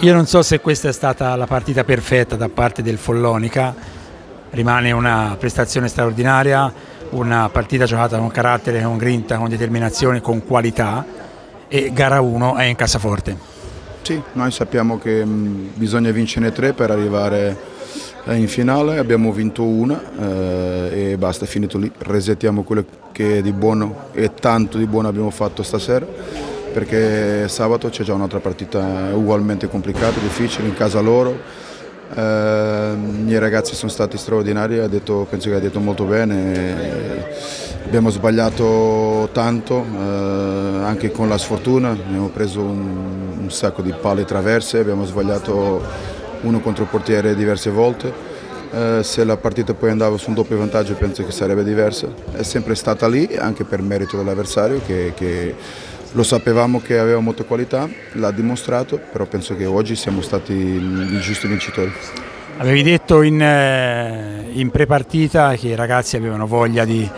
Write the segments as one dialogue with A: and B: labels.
A: Io non so se questa è stata la partita perfetta da parte del Follonica, rimane una prestazione straordinaria, una partita giocata con carattere, con grinta, con determinazione, con qualità e gara 1 è in cassaforte.
B: Sì, noi sappiamo che mh, bisogna vincere tre per arrivare eh, in finale, abbiamo vinto una eh, e basta, è finito lì. Resettiamo quello che di buono e tanto di buono abbiamo fatto stasera perché sabato c'è già un'altra partita ugualmente complicata, difficile, in casa loro. Eh, I ragazzi sono stati straordinari, detto, penso che ha detto molto bene. Abbiamo sbagliato tanto, eh, anche con la sfortuna, abbiamo preso un, un sacco di palle traverse, abbiamo sbagliato uno contro il portiere diverse volte. Eh, se la partita poi andava su un doppio vantaggio penso che sarebbe diversa. È sempre stata lì, anche per merito dell'avversario che, che lo sapevamo che aveva molta qualità, l'ha dimostrato, però penso che oggi siamo stati i giusti vincitori.
A: Avevi detto in, eh, in pre-partita che i ragazzi avevano voglia di,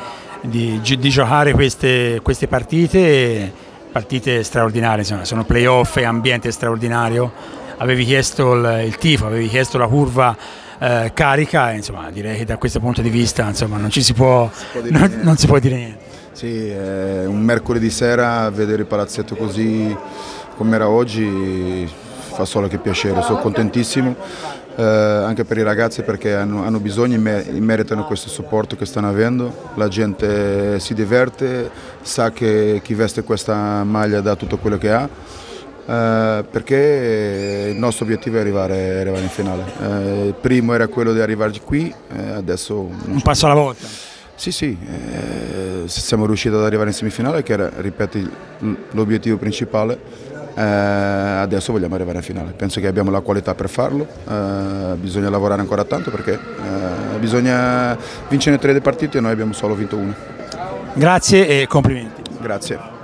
A: di, di giocare queste, queste, partite, partite straordinarie, insomma, sono playoff e ambiente straordinario. Avevi chiesto il, il tifo, avevi chiesto la curva eh, carica, insomma, direi che da questo punto di vista insomma, non, si può, si non, non si può dire niente.
B: Sì, è un mercoledì sera vedere il palazzetto così come era oggi fa solo che piacere, sono contentissimo eh, anche per i ragazzi perché hanno, hanno bisogno e meritano questo supporto che stanno avendo, la gente si diverte, sa che chi veste questa maglia dà tutto quello che ha. Eh, perché il nostro obiettivo è arrivare, arrivare in finale. Eh, il primo era quello di arrivare qui, eh, adesso...
A: Un passo alla volta.
B: Sì, sì, eh, siamo riusciti ad arrivare in semifinale che era, ripeto, l'obiettivo principale, eh, adesso vogliamo arrivare in finale. Penso che abbiamo la qualità per farlo, eh, bisogna lavorare ancora tanto perché eh, bisogna vincere tre dei partiti e noi abbiamo solo vinto uno.
A: Grazie e complimenti.
B: Grazie.